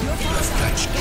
Get out.